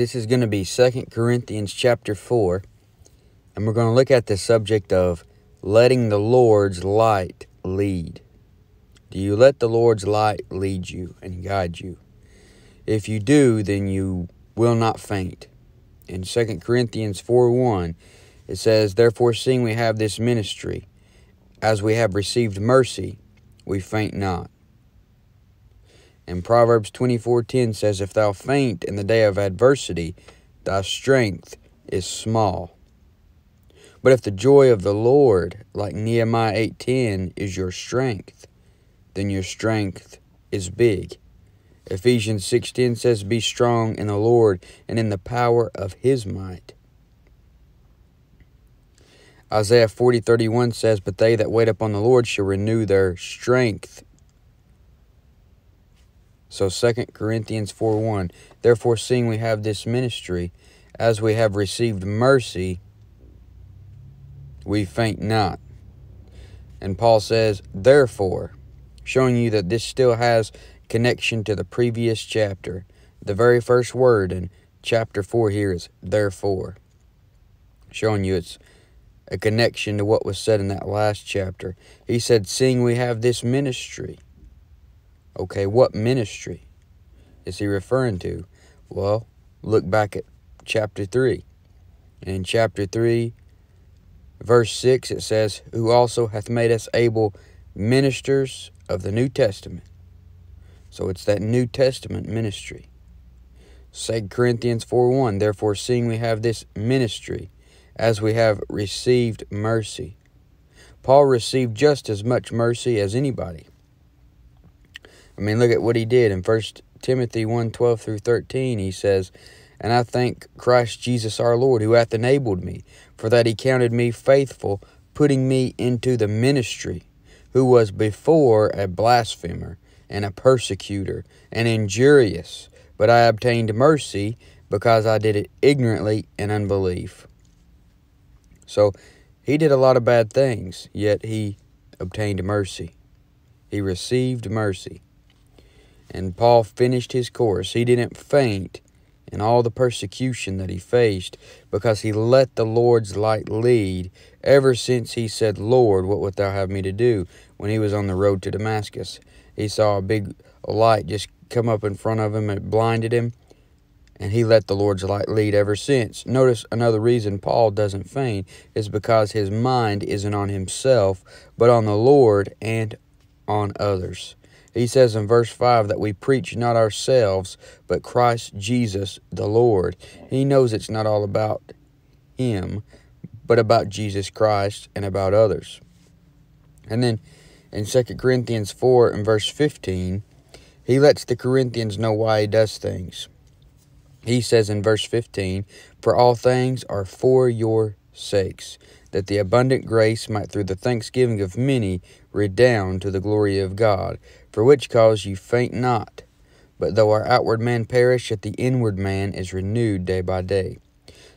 This is going to be Second Corinthians chapter 4, and we're going to look at the subject of letting the Lord's light lead. Do you let the Lord's light lead you and guide you? If you do, then you will not faint. In 2 Corinthians 4 1, it says, Therefore, seeing we have this ministry, as we have received mercy, we faint not. And Proverbs 24:10 says, If thou faint in the day of adversity, thy strength is small. But if the joy of the Lord, like Nehemiah 8:10, is your strength, then your strength is big. Ephesians 6:10 says, "Be strong in the Lord and in the power of his might." Isaiah 40:31 says, "But they that wait upon the Lord shall renew their strength." So 2 Corinthians 4:1, "Therefore seeing we have this ministry, as we have received mercy, we faint not." And Paul says, "Therefore," showing you that this still has connection to the previous chapter. The very first word in chapter 4 here is therefore, showing you it's a connection to what was said in that last chapter. He said, Seeing we have this ministry. Okay, what ministry is he referring to? Well, look back at chapter 3. in chapter 3, verse 6, it says, Who also hath made us able ministers of the New Testament. So it's that New Testament ministry. 2 Corinthians 4 1, Therefore, seeing we have this ministry, as we have received mercy. Paul received just as much mercy as anybody. I mean, look at what he did in 1 Timothy 1 12 through 13. He says, And I thank Christ Jesus our Lord, who hath enabled me, for that he counted me faithful, putting me into the ministry, who was before a blasphemer, and a persecutor, and injurious, but I obtained mercy because I did it ignorantly in unbelief. So he did a lot of bad things, yet he obtained mercy. He received mercy. And Paul finished his course. He didn't faint in all the persecution that he faced because he let the Lord's light lead ever since he said, Lord, what wilt thou have me to do? When he was on the road to Damascus, he saw a big light just come up in front of him and it blinded him and he let the Lord's light lead ever since. Notice another reason Paul doesn't faint is because his mind isn't on himself, but on the Lord and on others. He says in verse 5 that we preach not ourselves, but Christ Jesus the Lord. He knows it's not all about him, but about Jesus Christ and about others. And then in 2 Corinthians 4 and verse 15, he lets the Corinthians know why he does things. He says in verse 15, For all things are for your sakes, that the abundant grace might through the thanksgiving of many redound to the glory of God, for which cause you faint not. But though our outward man perish, yet the inward man is renewed day by day.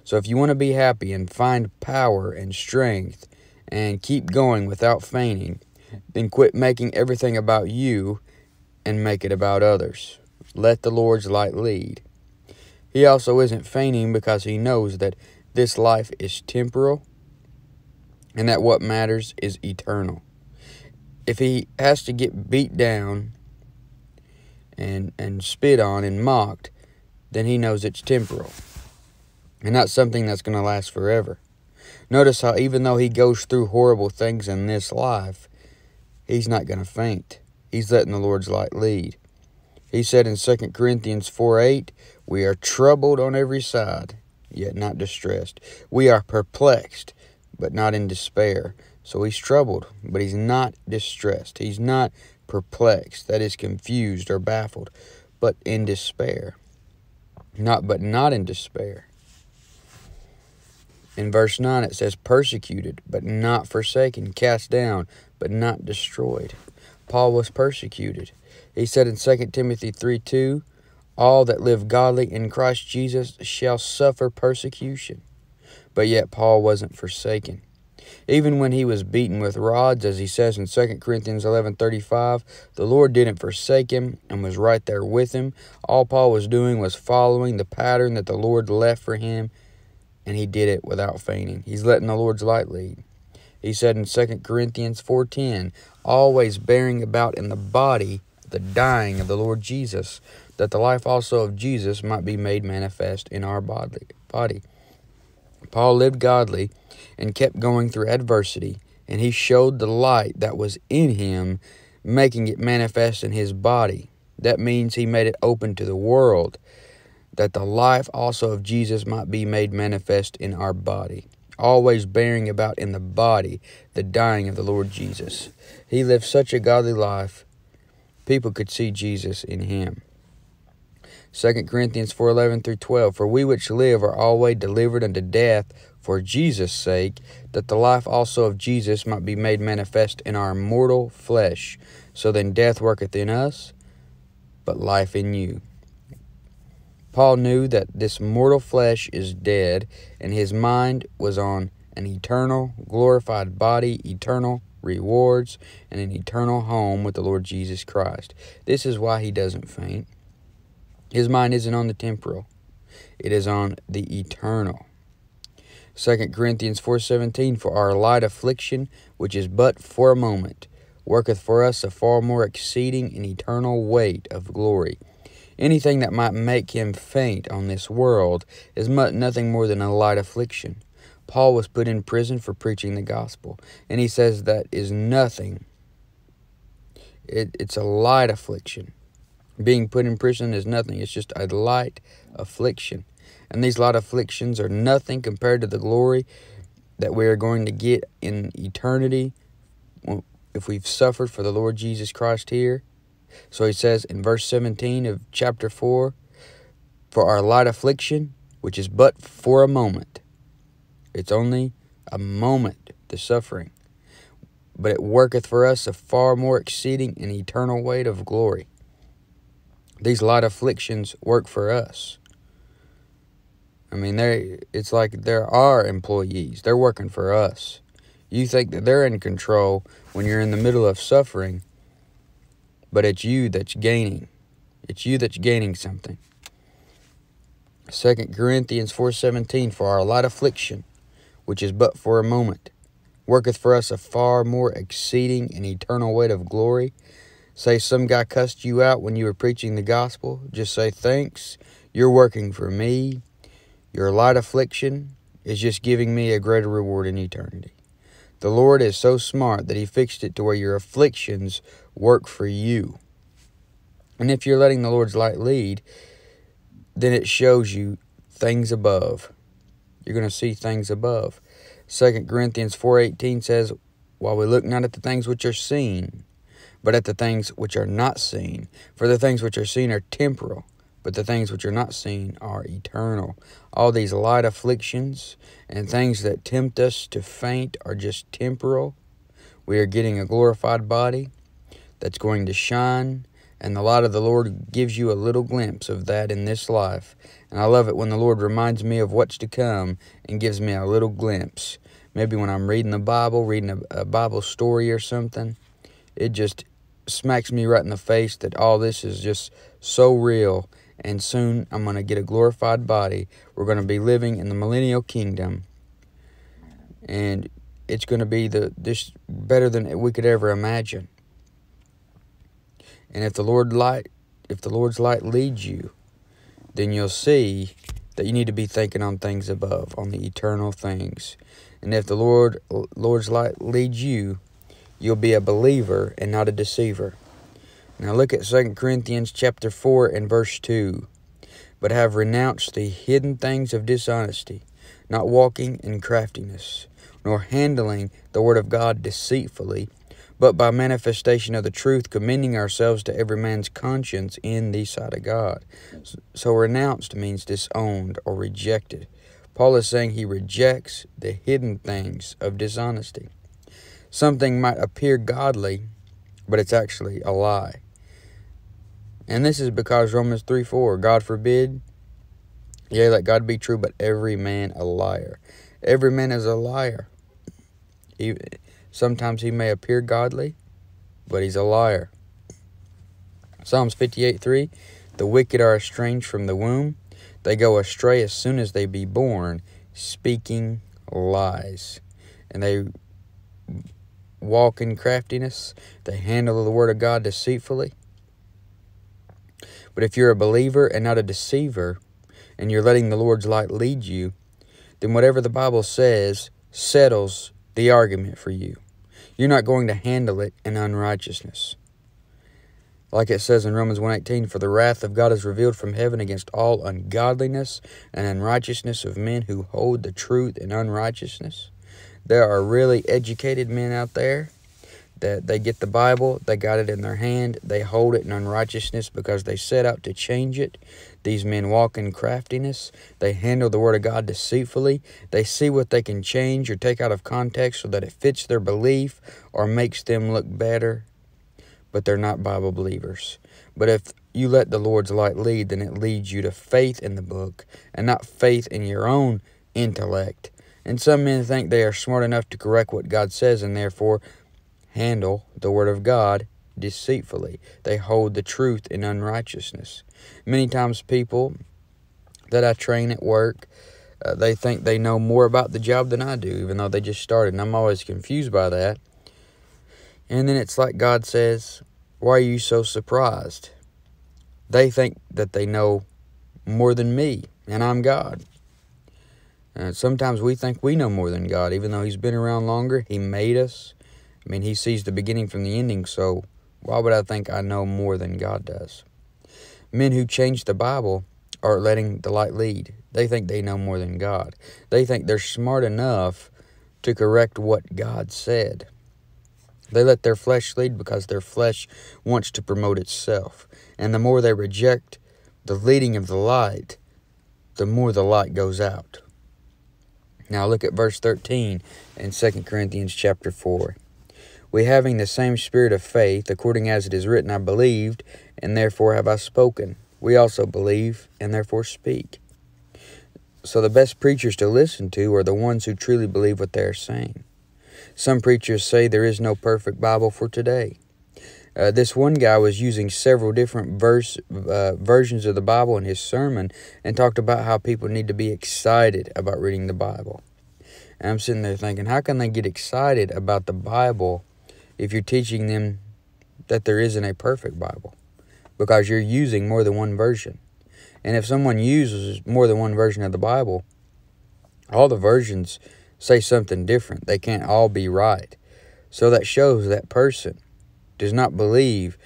So if you want to be happy and find power and strength and keep going without fainting, then quit making everything about you and make it about others. Let the Lord's light lead. He also isn't fainting because he knows that this life is temporal and that what matters is eternal. If he has to get beat down and and spit on and mocked, then he knows it's temporal and not something that's going to last forever. Notice how even though he goes through horrible things in this life, he's not going to faint. He's letting the Lord's light lead. He said in 2 Corinthians 4 8, We are troubled on every side, yet not distressed. We are perplexed, but not in despair. So he's troubled, but he's not distressed. He's not perplexed, that is confused or baffled, but in despair. Not but not in despair. In verse 9 it says persecuted, but not forsaken, cast down, but not destroyed. Paul was persecuted. He said in 2 Timothy 3 2, All that live godly in Christ Jesus shall suffer persecution. But yet Paul wasn't forsaken. Even when he was beaten with rods, as he says in 2 Corinthians 11:35, the Lord didn't forsake him and was right there with him. All Paul was doing was following the pattern that the Lord left for him, and he did it without fainting. He's letting the Lord's light lead. He said in 2 Corinthians 4:10, always bearing about in the body the dying of the Lord Jesus, that the life also of Jesus might be made manifest in our body. Paul lived godly and kept going through adversity, and he showed the light that was in him, making it manifest in his body. That means he made it open to the world, that the life also of Jesus might be made manifest in our body, always bearing about in the body the dying of the Lord Jesus. He lived such a godly life, people could see Jesus in him. 2 Corinthians 4:11 through 12 For we which live are always delivered unto death for Jesus' sake that the life also of Jesus might be made manifest in our mortal flesh. So then death worketh in us but life in you. Paul knew that this mortal flesh is dead and his mind was on an eternal glorified body eternal rewards and an eternal home with the Lord Jesus Christ. This is why he doesn't faint his mind isn't on the temporal, it is on the eternal. 2 Corinthians 4:17 For our light affliction, which is but for a moment, worketh for us a far more exceeding and eternal weight of glory. Anything that might make him faint on this world is nothing more than a light affliction. Paul was put in prison for preaching the gospel, and he says that is nothing. It, it's a light affliction. Being put in prison is nothing, it's just a light affliction. And these light afflictions are nothing compared to the glory that we are going to get in eternity if we've suffered for the Lord Jesus Christ here. So he says in verse 17 of chapter 4 For our light affliction, which is but for a moment, it's only a moment, the suffering, but it worketh for us a far more exceeding and eternal weight of glory these light afflictions work for us. I mean, they it's like there are employees. They're working for us. You think that they're in control when you're in the middle of suffering, but it's you that's gaining. It's you that's gaining something. 2 Corinthians 4:17 For our light affliction, which is but for a moment, worketh for us a far more exceeding and eternal weight of glory Say some guy cussed you out when you were preaching the gospel. Just say, Thanks. You're working for me. Your light affliction is just giving me a greater reward in eternity. The Lord is so smart that He fixed it to where your afflictions work for you. And if you're letting the Lord's light lead, then it shows you things above. You're going to see things above. 2 Corinthians 4.18 says, While we look not at the things which are seen, but at the things which are not seen. For the things which are seen are temporal, but the things which are not seen are eternal. All these light afflictions and things that tempt us to faint are just temporal. We are getting a glorified body that's going to shine, and the light of the Lord gives you a little glimpse of that in this life. And I love it when the Lord reminds me of what's to come and gives me a little glimpse. Maybe when I'm reading the Bible, reading a, a Bible story or something, it just smacks me right in the face that all this is just so real and soon I'm going to get a glorified body. We're going to be living in the millennial kingdom and it's going to be the this better than we could ever imagine. And if the Lord light if the Lord's light leads you, then you'll see that you need to be thinking on things above, on the eternal things. And if the Lord Lord's light leads you, you'll be a believer and not a deceiver. Now look at 2 Corinthians chapter 4 and verse 2. But have renounced the hidden things of dishonesty, not walking in craftiness, nor handling the word of God deceitfully, but by manifestation of the truth, commending ourselves to every man's conscience in the sight of God. So renounced means disowned or rejected. Paul is saying he rejects the hidden things of dishonesty. Something might appear godly, but it's actually a lie. And this is because Romans 3 4, God forbid, yea, let God be true, but every man a liar. Every man is a liar. Sometimes he may appear godly, but he's a liar. Psalms 58 3 The wicked are estranged from the womb, they go astray as soon as they be born, speaking lies. And they walk in craftiness, they handle the word of God deceitfully. But if you're a believer and not a deceiver, and you're letting the Lord's light lead you, then whatever the Bible says settles the argument for you. You're not going to handle it in unrighteousness. Like it says in Romans 1:18, for the wrath of God is revealed from heaven against all ungodliness and unrighteousness of men who hold the truth in unrighteousness. There are really educated men out there that they get the Bible, they got it in their hand, they hold it in unrighteousness because they set out to change it. These men walk in craftiness, they handle the Word of God deceitfully, they see what they can change or take out of context so that it fits their belief or makes them look better, but they're not Bible believers. But if you let the Lord's light lead, then it leads you to faith in the book and not faith in your own intellect. And some men think they are smart enough to correct what God says and therefore handle the Word of God deceitfully. They hold the truth in unrighteousness. Many times, people that I train at work, uh, they think they know more about the job than I do, even though they just started. And I'm always confused by that. And then it's like God says, Why are you so surprised? They think that they know more than me, and I'm God. Uh, sometimes we think we know more than God, even though He's been around longer. He made us. I mean, He sees the beginning from the ending, so why would I think I know more than God does? Men who change the Bible are letting the light lead. They think they know more than God. They think they're smart enough to correct what God said. They let their flesh lead because their flesh wants to promote itself. And the more they reject the leading of the light, the more the light goes out. Now look at verse 13 in 2 Corinthians chapter 4. We having the same spirit of faith, according as it is written, I believed, and therefore have I spoken. We also believe, and therefore speak. So the best preachers to listen to are the ones who truly believe what they are saying. Some preachers say there is no perfect Bible for today. Uh, this one guy was using several different verse uh, versions of the Bible in his sermon and talked about how people need to be excited about reading the Bible. And I'm sitting there thinking, how can they get excited about the Bible if you're teaching them that there isn't a perfect Bible? Because you're using more than one version. And if someone uses more than one version of the Bible, all the versions say something different. They can't all be right. So that shows that person does not believe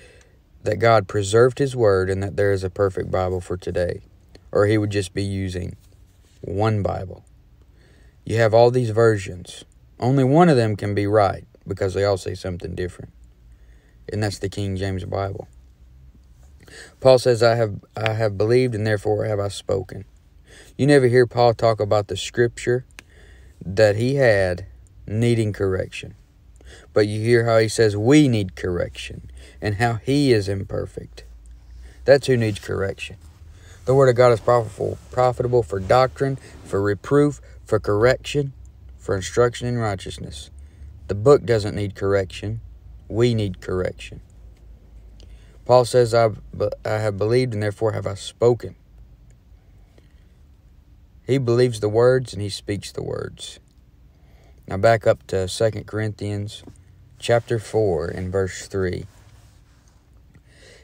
that God preserved His Word and that there is a perfect Bible for today, or he would just be using one Bible. You have all these versions. Only one of them can be right because they all say something different. And that's the King James Bible. Paul says, I have I have believed and therefore have I spoken. You never hear Paul talk about the scripture that he had needing correction. But you hear how he says we need correction and how he is imperfect. That's who needs correction. The Word of God is profitable, profitable for doctrine, for reproof, for correction, for instruction in righteousness. The book doesn't need correction. We need correction. Paul says, I, I have believed and therefore have I spoken. He believes the words and he speaks the words. Now back up to 2 Corinthians chapter 4 and verse 3. It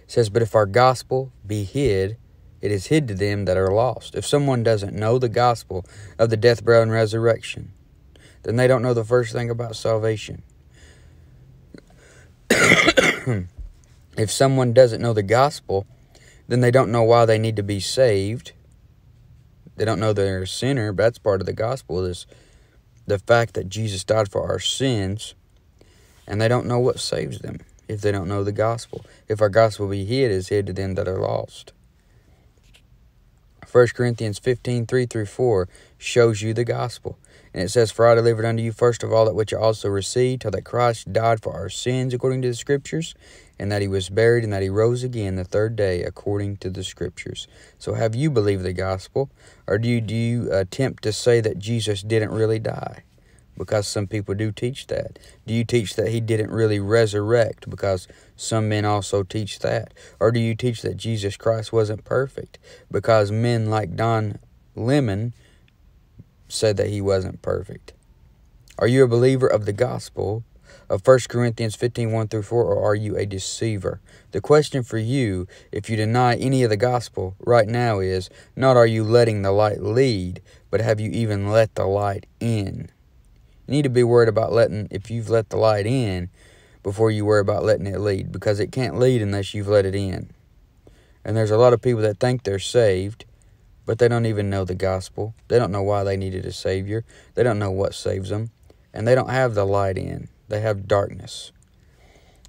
says, But if our gospel be hid, it is hid to them that are lost. If someone doesn't know the gospel of the death, burial, and resurrection, then they don't know the first thing about salvation. if someone doesn't know the gospel, then they don't know why they need to be saved. They don't know they're a sinner, but that's part of the gospel is the fact that Jesus died for our sins, and they don't know what saves them if they don't know the gospel. If our gospel be hid, is hid to them that are lost. 1 Corinthians 15, 3 through 4 shows you the gospel. And it says, For I delivered unto you first of all that which I also received, how that Christ died for our sins according to the Scriptures, and that he was buried, and that he rose again the third day according to the Scriptures. So have you believed the gospel? Or do you, do you attempt to say that Jesus didn't really die? Because some people do teach that. Do you teach that he didn't really resurrect? Because some men also teach that. Or do you teach that Jesus Christ wasn't perfect? Because men like Don Lemon said that he wasn't perfect. Are you a believer of the gospel of 1 Corinthians 15 1 through 4, or are you a deceiver? The question for you, if you deny any of the gospel right now, is not are you letting the light lead, but have you even let the light in? You need to be worried about letting, if you've let the light in, before you worry about letting it lead, because it can't lead unless you've let it in. And there's a lot of people that think they're saved, but they don't even know the gospel. They don't know why they needed a Savior. They don't know what saves them. And they don't have the light in, they have darkness.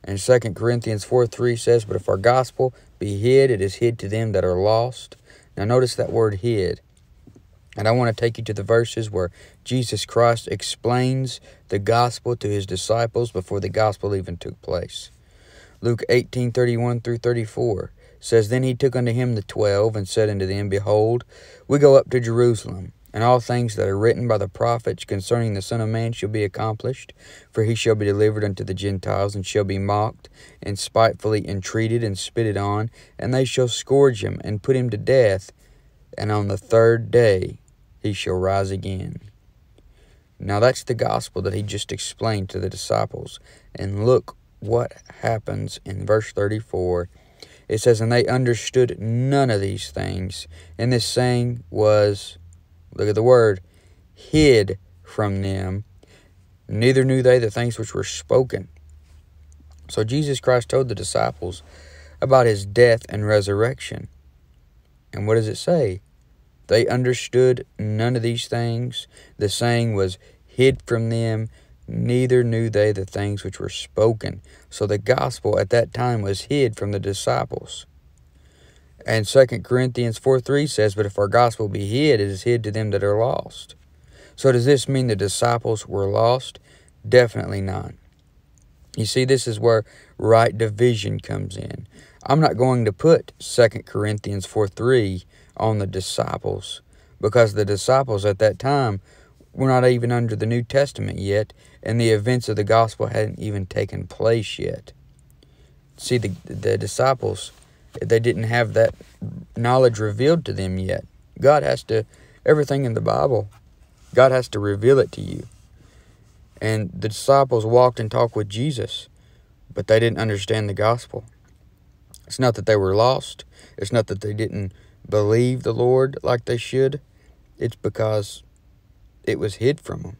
And 2 Corinthians 4 3 says, But if our gospel be hid, it is hid to them that are lost. Now, notice that word hid. And I want to take you to the verses where Jesus Christ explains the gospel to his disciples before the gospel even took place. Luke 18 31 through 34 says, Then he took unto him the twelve, and said unto them, Behold, we go up to Jerusalem and all things that are written by the prophets concerning the Son of Man shall be accomplished. For he shall be delivered unto the Gentiles, and shall be mocked, and spitefully entreated, and spitted on, and they shall scourge him, and put him to death, and on the third day he shall rise again. Now that's the gospel that he just explained to the disciples. And look what happens in verse 34. It says, And they understood none of these things. And this saying was look at the word, hid from them, neither knew they the things which were spoken. So Jesus Christ told the disciples about his death and resurrection. And what does it say? They understood none of these things. The saying was hid from them, neither knew they the things which were spoken. So the gospel at that time was hid from the disciples. And 2 Corinthians 4 3 says, But if our gospel be hid, it is hid to them that are lost. So does this mean the disciples were lost? Definitely not. You see, this is where right division comes in. I'm not going to put 2 Corinthians 4 3 on the disciples because the disciples at that time were not even under the New Testament yet, and the events of the gospel hadn't even taken place yet. See, the, the disciples they didn't have that knowledge revealed to them yet. God has to, everything in the Bible, God has to reveal it to you. And the disciples walked and talked with Jesus, but they didn't understand the gospel. It's not that they were lost. It's not that they didn't believe the Lord like they should. It's because it was hid from them.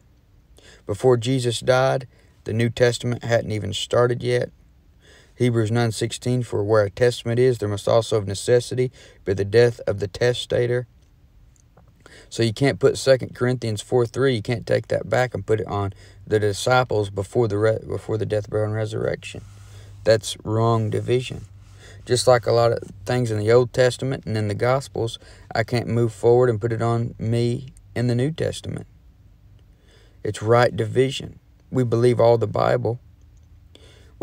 Before Jesus died, the New Testament hadn't even started yet. Hebrews 9.16, For where a testament is, there must also of necessity be the death of the testator. So you can't put 2 Corinthians 4.3, you can't take that back and put it on the disciples before the, before the death, burial, and resurrection. That's wrong division. Just like a lot of things in the Old Testament and in the Gospels, I can't move forward and put it on me in the New Testament. It's right division. We believe all the Bible,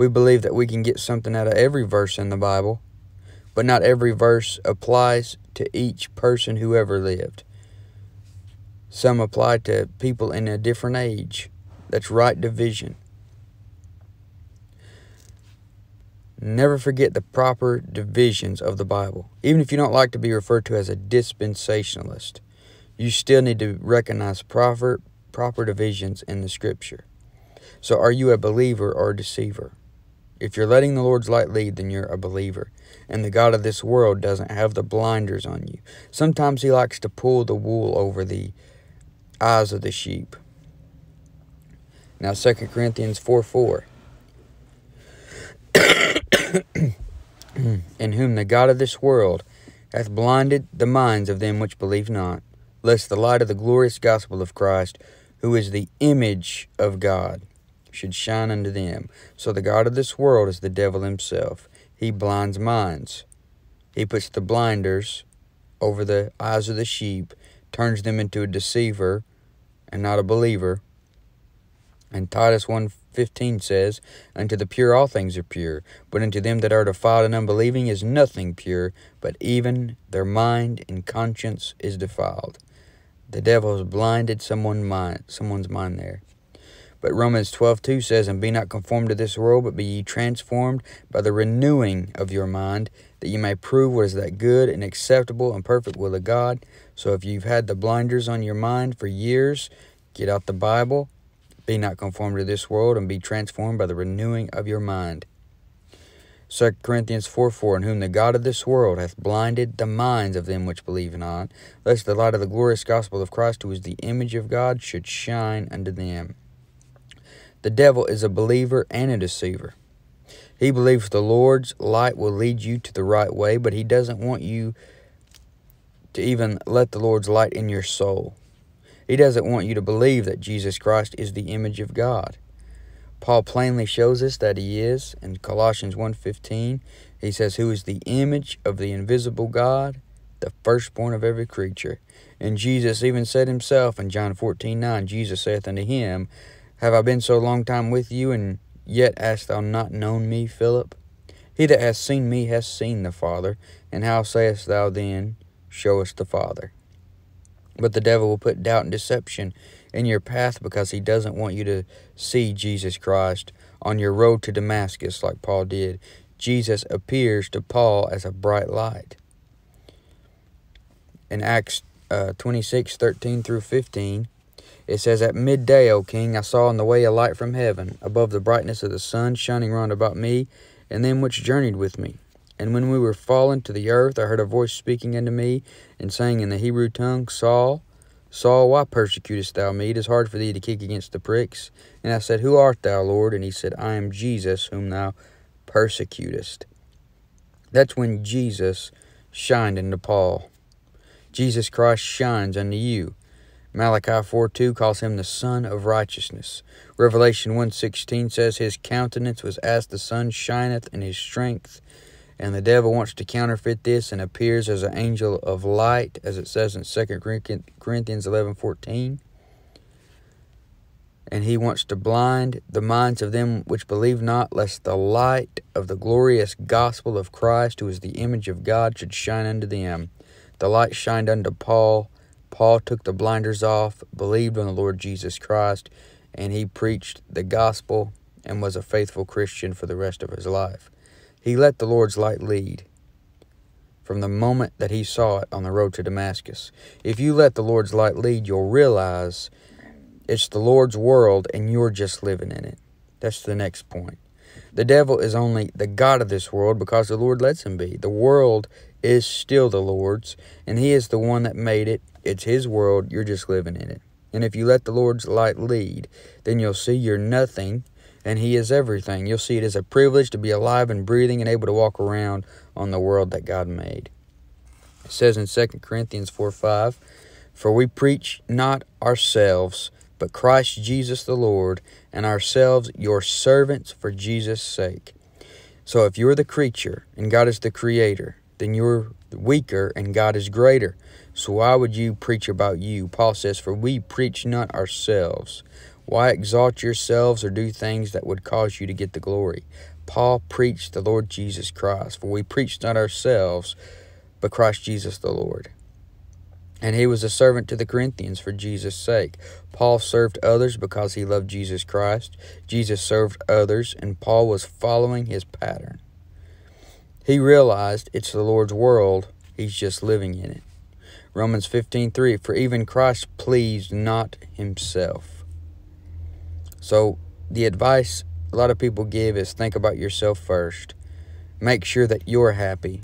we believe that we can get something out of every verse in the Bible, but not every verse applies to each person who ever lived. Some apply to people in a different age. That's right division. Never forget the proper divisions of the Bible. Even if you don't like to be referred to as a dispensationalist, you still need to recognize proper, proper divisions in the Scripture. So, are you a believer or a deceiver? If you're letting the Lord's light lead, then you're a believer. And the God of this world doesn't have the blinders on you. Sometimes he likes to pull the wool over the eyes of the sheep. Now, 2 Corinthians 4 4. in whom the God of this world hath blinded the minds of them which believe not, lest the light of the glorious gospel of Christ, who is the image of God, should shine unto them. So the God of this world is the devil himself. He blinds minds. He puts the blinders over the eyes of the sheep, turns them into a deceiver and not a believer. And Titus 1.15 says, Unto the pure all things are pure, but unto them that are defiled and unbelieving is nothing pure, but even their mind and conscience is defiled. The devil has blinded someone mind, someone's mind there. But Romans 12 2 says, And be not conformed to this world, but be ye transformed by the renewing of your mind, that you may prove what is that good and acceptable and perfect will of God. So if you've had the blinders on your mind for years, get out the Bible, be not conformed to this world, and be transformed by the renewing of your mind. 2 Corinthians 4 4, in whom the God of this world hath blinded the minds of them which believe not, lest the light of the glorious gospel of Christ, who is the image of God, should shine unto them. The devil is a believer and a deceiver. He believes the Lord's light will lead you to the right way, but he doesn't want you to even let the Lord's light in your soul. He doesn't want you to believe that Jesus Christ is the image of God. Paul plainly shows us that he is in Colossians 1:15. He says, "Who is the image of the invisible God, the firstborn of every creature." And Jesus even said himself in John 14:9, Jesus saith unto him, "Have I been so long time with you, and yet hast thou not known me, Philip? He that hath seen me hath seen the Father. And how sayest thou then, Show us the Father?" But the devil will put doubt and deception in your path because he doesn't want you to see Jesus Christ on your road to Damascus like Paul did. Jesus appears to Paul as a bright light. In Acts uh, 26 13 through 15, it says, At midday, O king, I saw on the way a light from heaven, above the brightness of the sun, shining round about me and them which journeyed with me. And when we were fallen to the earth, I heard a voice speaking unto me, and saying in the Hebrew tongue, Saul, Saul, why persecutest thou me? It is hard for thee to kick against the pricks. And I said, Who art thou, Lord? And he said, I am Jesus, whom thou persecutest. That's when Jesus shined into Paul. Jesus Christ shines unto you. Malachi 4 2 calls him the Sun of Righteousness. Revelation 1.16 says, His countenance was as the sun shineth in his strength. And the devil wants to counterfeit this and appears as an angel of light, as it says in 2 Corinthians 11.14. And he wants to blind the minds of them which believe not, lest the light of the glorious gospel of Christ, who is the image of God, should shine unto them. The light shined unto Paul. Paul took the blinders off, believed on the Lord Jesus Christ, and he preached the gospel and was a faithful Christian for the rest of his life. He let the Lord's light lead from the moment that he saw it on the road to Damascus. If you let the Lord's light lead, you'll realize it's the Lord's world and you're just living in it. That's the next point. The devil is only the God of this world because the Lord lets him be. The world is still the Lord's, and he is the one that made it. It's his world. You're just living in it. And if you let the Lord's light lead, then you'll see you're nothing and He is everything. You'll see it as a privilege to be alive and breathing and able to walk around on the world that God made. It says in 2 Corinthians 4 5, For we preach not ourselves, but Christ Jesus the Lord, and ourselves your servants for Jesus' sake. So if you're the creature and God is the creator, then you're weaker and God is greater. So why would you preach about you? Paul says, For we preach not ourselves why exalt yourselves or do things that would cause you to get the glory? Paul preached the Lord Jesus Christ, for we preach not ourselves, but Christ Jesus the Lord. And he was a servant to the Corinthians for Jesus' sake. Paul served others because he loved Jesus Christ. Jesus served others, and Paul was following his pattern. He realized it's the Lord's world, he's just living in it. Romans 15:3 For even Christ pleased not himself so, the advice a lot of people give is think about yourself first. Make sure that you're happy.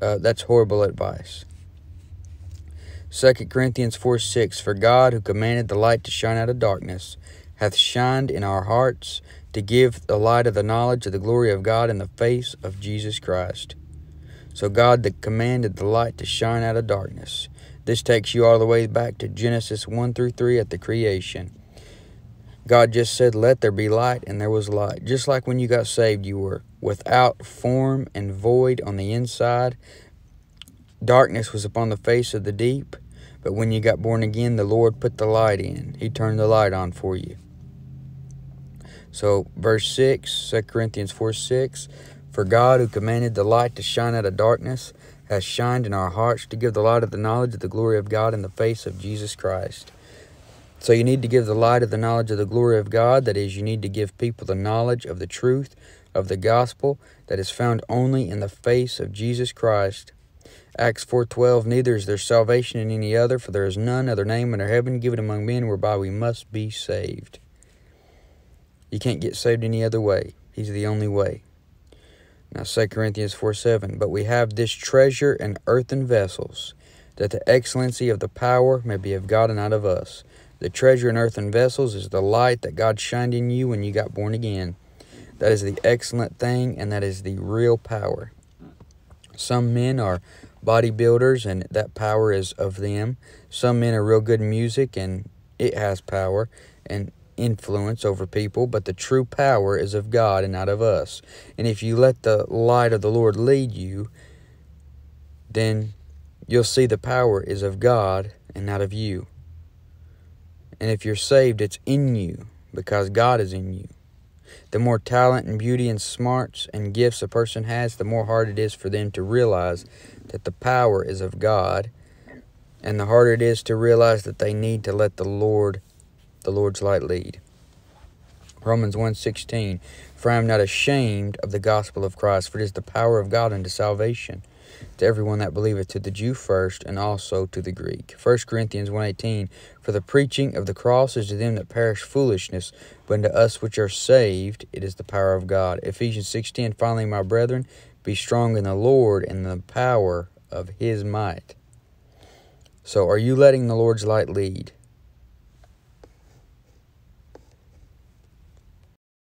Uh, that's horrible advice. 2 Corinthians 4 6 For God, who commanded the light to shine out of darkness, hath shined in our hearts to give the light of the knowledge of the glory of God in the face of Jesus Christ. So, God that commanded the light to shine out of darkness. This takes you all the way back to Genesis 1 through 3 at the creation. God just said, Let there be light, and there was light. Just like when you got saved, you were without form and void on the inside. Darkness was upon the face of the deep. But when you got born again, the Lord put the light in. He turned the light on for you. So, verse 6, 2 Corinthians 4 6 For God, who commanded the light to shine out of darkness, has shined in our hearts to give the light of the knowledge of the glory of God in the face of Jesus Christ. So you need to give the light of the knowledge of the glory of God. That is, you need to give people the knowledge of the truth of the gospel that is found only in the face of Jesus Christ. Acts 4.12, Neither is there salvation in any other, for there is none other name under heaven given among men whereby we must be saved. You can't get saved any other way. He's the only way. Now 2 Corinthians 4 7. But we have this treasure in earthen vessels, that the excellency of the power may be of God and not of us. The treasure in earthen vessels is the light that God shined in you when you got born again. That is the excellent thing, and that is the real power. Some men are bodybuilders, and that power is of them. Some men are real good in music, and it has power. And influence over people, but the true power is of God and not of us. And if you let the light of the Lord lead you, then you'll see the power is of God and not of you. And if you're saved, it's in you because God is in you. The more talent and beauty and smarts and gifts a person has, the more hard it is for them to realize that the power is of God, and the harder it is to realize that they need to let the Lord the Lord's light lead. Romans 1.16 For I am not ashamed of the gospel of Christ, for it is the power of God unto salvation to everyone that believeth, to the Jew first, and also to the Greek. 1 Corinthians 1.18 For the preaching of the cross is to them that perish foolishness, but unto us which are saved it is the power of God. Ephesians 6.10 Finally, my brethren, be strong in the Lord and the power of his might. So are you letting the Lord's light lead?